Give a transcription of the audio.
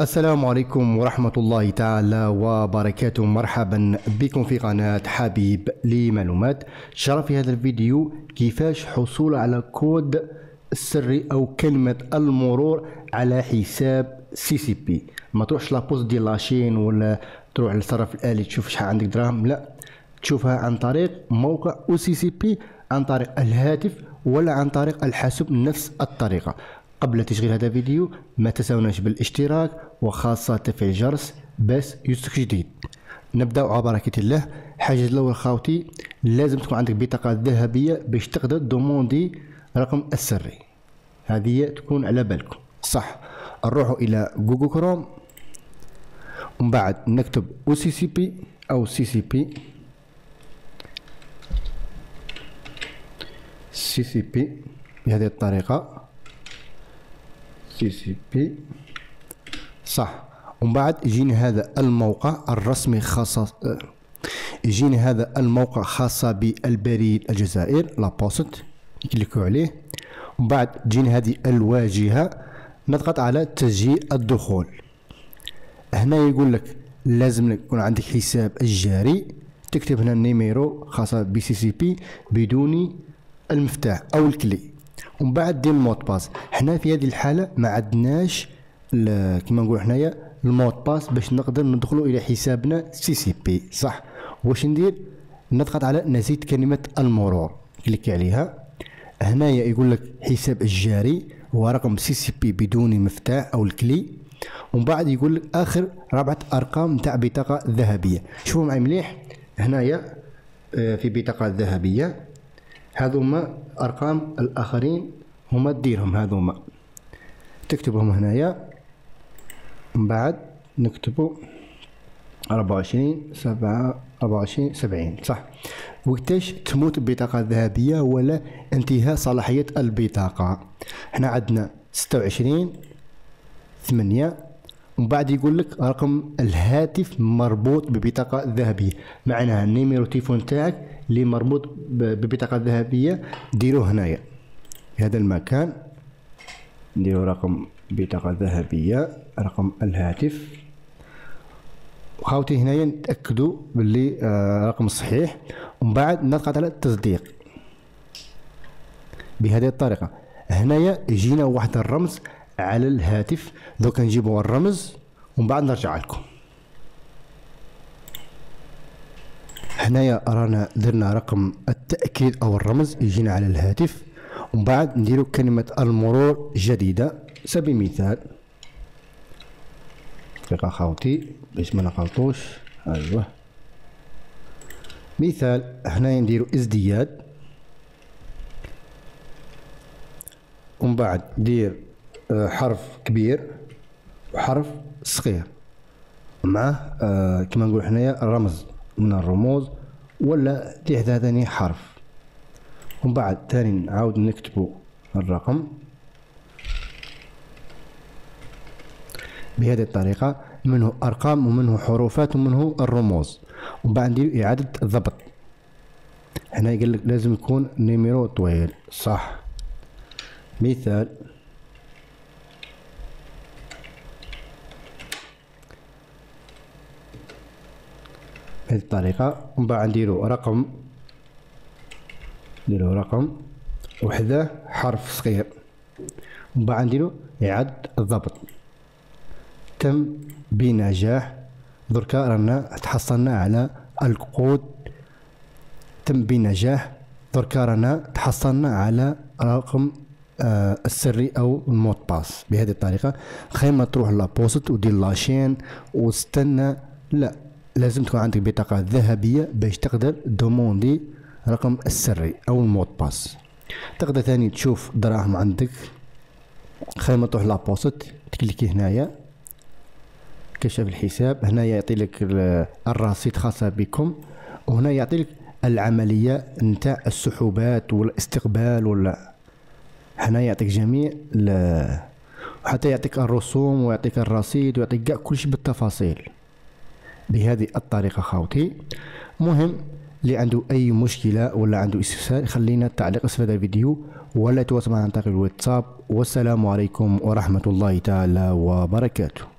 السلام عليكم ورحمة الله تعالى وبركاته. مرحبا بكم في قناة حبيب لمعلومات. شرح في هذا الفيديو كيفاش حصول على كود السري أو كلمة المرور على حساب CCP. ما تروحش la poste دير la chaîne ولا تروح للصرف الآلي تشوف شحال عندك دراهم. لا تشوفها عن طريق موقع ECCP عن طريق الهاتف ولا عن طريق الحاسوب نفس الطريقة. قبل تشغيل هذا الفيديو ما تنسوناش بالاشتراك وخاصة تفعيل الجرس باش يوصلك جديد. على بركة الله. حاجة الأول خاوتي لازم تكون عندك بطاقة ذهبية باش تقدر demander رقم السري. هذه تكون على بالكم. صح. نروحوا إلى Google Chrome. ومن بعد نكتب أو سي سي بي أو سي سي بي. CCP بهذه الطريقة. CCP صح ومن بعد يجيني هذا الموقع الرسمي خاصة يجيني هذا الموقع خاصة بالبريد الجزائر la poste كليكو عليه ومن بعد تجيني هذه الواجهة نضغط على تسجيل الدخول هنا يقول لك لازم يكون عندك حساب الجاري تكتب هنا ال numéro خاصة بي CCP بدون المفتاح أو ال clé ومن بعد دير ال mot de passe. حنا في هذه الحالة ما عندناش كما نقول حنايا ال mot de passe باش نقدر ندخلوا إلى حسابنا CCP صح. واش ندير؟ نضغط على نزيد كلمة المرور. clique عليها. هنايا يقول لك حساب الجاري هو رقم CCP بدون المفتاح أو ال clé. ومن بعد يقول لك آخر ربعة أرقام نتاع بطاقة ذهبية. شوفوا معي مليح. هنايا آه، في بطاقة ذهبية. هذوما أرقام الآخرين هما ديرهم هذوما. تكتبهم هنايا. من بعد نكتبوا أربعة وعشرين سبعة أربعة وعشرين سبعين. صح. وقتاش تموت البطاقة الذهبية ولا انتهاء صلاحية البطاقة؟ إحنا عندنا ستة وعشرين ثمانية. ومن بعد يقول لك رقم الهاتف مربوط ببطاقة ذهبية. معناها ال numéro téléphone تاعك اللي مربوط ببطاقة ذهبية. ديروه هنايا. في هذا المكان نديرو رقم بطاقة ذهبية رقم الهاتف. وخاوتي هنايا نتأكدوا باللي آه رقم صحيح. ومن بعد نضغط على التصديق. بهذه الطريقة. هنايا يجينا واحد الرمز على الهاتف. دوكا نجيبو الرمز ومن بعد نرجع لكم. هنايا رانا درنا رقم التأكيد أو الرمز يجينا على الهاتف. ومن بعد نديرو كلمة المرور جديدة. سبيل المثال دقيقة خاوتي باش ما نغلطوش. أيوه. مثال هنا نديرو ازدياد. ومن بعد دير آه، حرف كبير وحرف صغير. مع آه كما نقول حنايا رمز من الرموز ولا تحت ثاني حرف. ومن بعد ثاني نعاود نكتبو الرقم. بهذه الطريقة منه أرقام ومنه حروفات ومنه الرموز. ومن بعد ندير إعادة ضبط هنا يقول لك لازم يكون نيميرو طويل. صح. مثال. بهذه الطريقة. ومن بعد نديرو رقم نديرو رقم وحدة حرف صغير. ومن بعد نديرو إعادة الضبط. تم بنجاح. دركا رانا تحصلنا على الكود تم بنجاح. دركا رانا تحصلنا على رقم آه السري أو ال mot de passe بهذه الطريقة. خير ما تروح la poste ودير la chaîne وستنى لا. لازم تكون عندك بطاقة ذهبية باش تقدر demander رقم السري أو ال mot de passe. تقدر ثاني تشوف دراهم عندك. خير ما تروح لابوست تكليكي هنايا. كشف الحساب هنا يعطي لك الرصيد خاصة بكم. وهنا يعطي لك العملية نتاع السحوبات والاستقبال ولا. هنا يعطيك جميع حتى يعطيك الرسوم ويعطيك الرصيد ويعطيك كاع كلشي بالتفاصيل. بهذه الطريقة خاوتي. مهم اللي عنده أي مشكلة ولا عنده استفسار خلينا تعليق أسفل هذا الفيديو. ولا تواصل معنا عن طريق الواتساب. والسلام عليكم ورحمة الله تعالى وبركاته.